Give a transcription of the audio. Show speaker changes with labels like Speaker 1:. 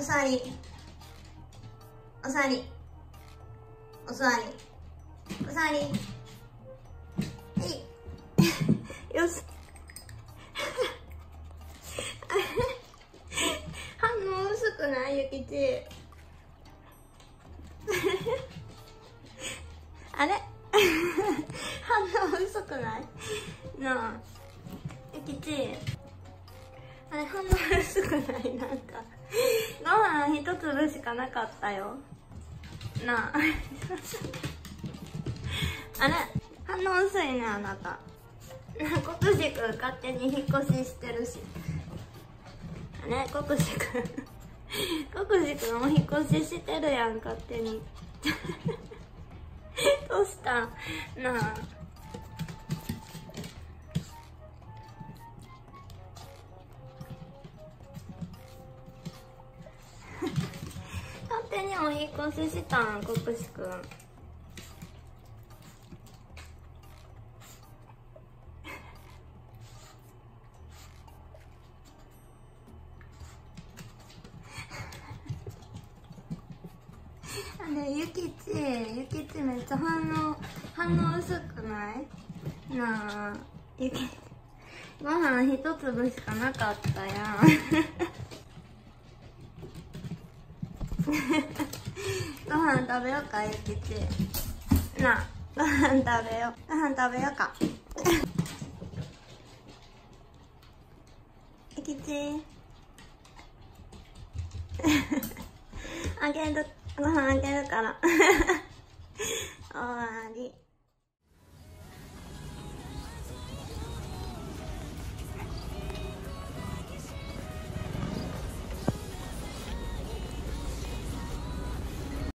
Speaker 1: お座り。お座り。お座り。お座り。はい。よし。反応薄くないゆきちあれ？反応薄くない？なあ。ゆきちあれ反応薄くない？なんか。ご飯一粒しかなかったよ。なあ。あれ反応薄いねあなた。国士くん勝手に引っ越ししてるし。あれ国士くん国士くんお引っ越ししてるやん勝手に。どうしたなあ。にお引越ししたん国士くんあれゆきちゆきちめっちゃ反応反応薄くない？なあゆきご飯一粒しかなかったやんご飯食べようかゆきちなあご飯食べよう。ご飯食べようか。ゆきちあげるご飯あげるから。終わり。